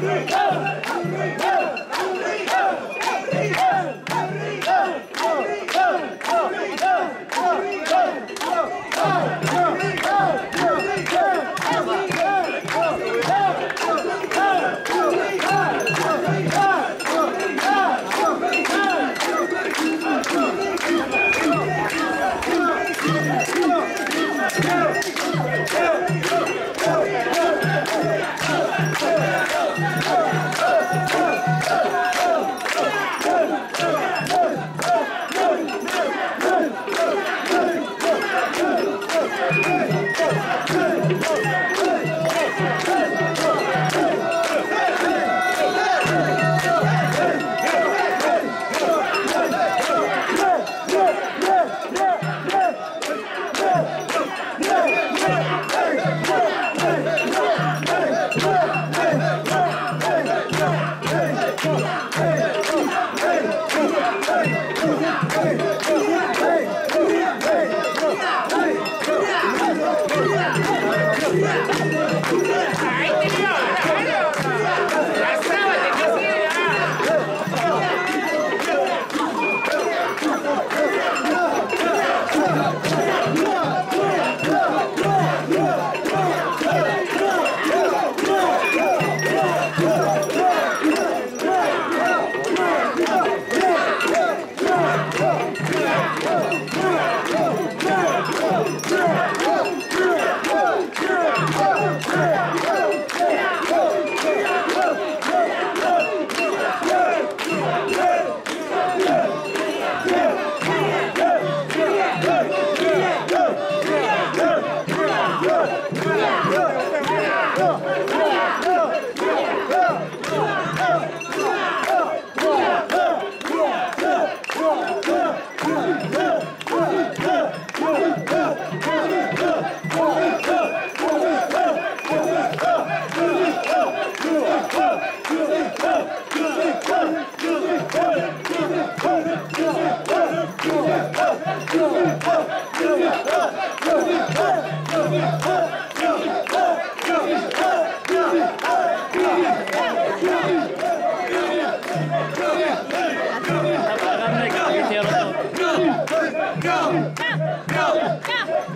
Go! Go! Go! Go! Go!